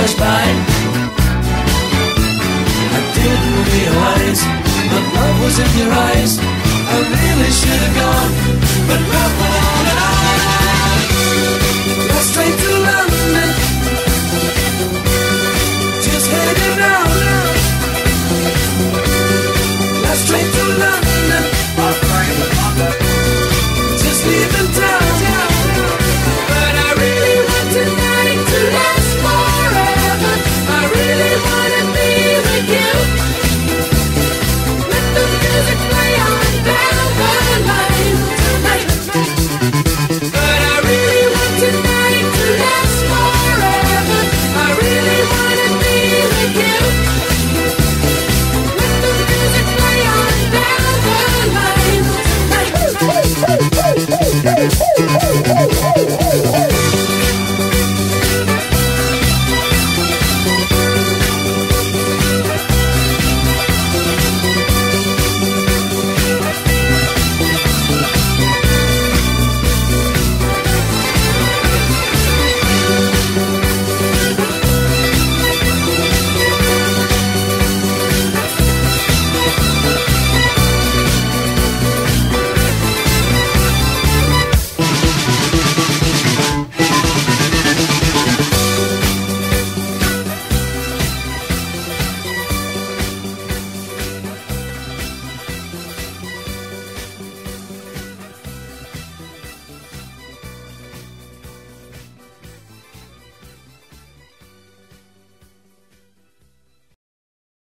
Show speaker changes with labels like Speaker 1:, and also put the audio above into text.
Speaker 1: rush by. I didn't realize that love was in your eyes. I really should have gone, but love went on and on. Got straight